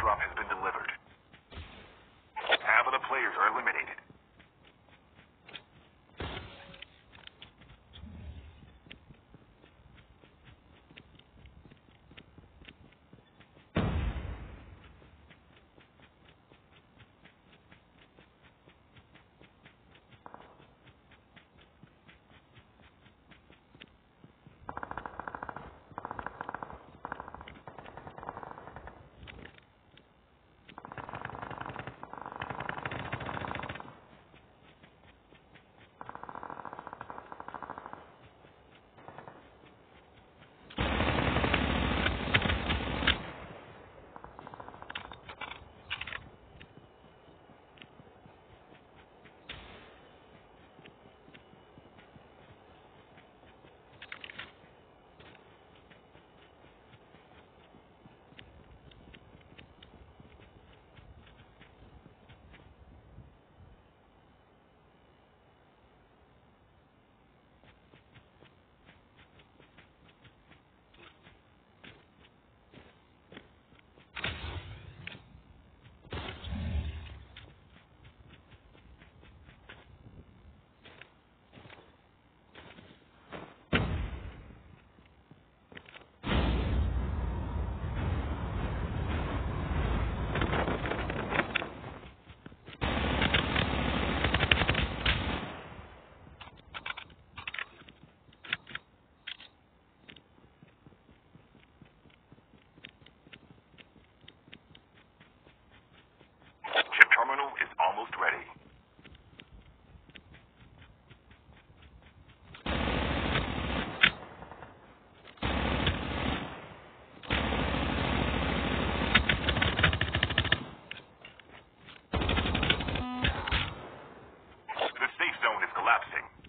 drop his collapsing.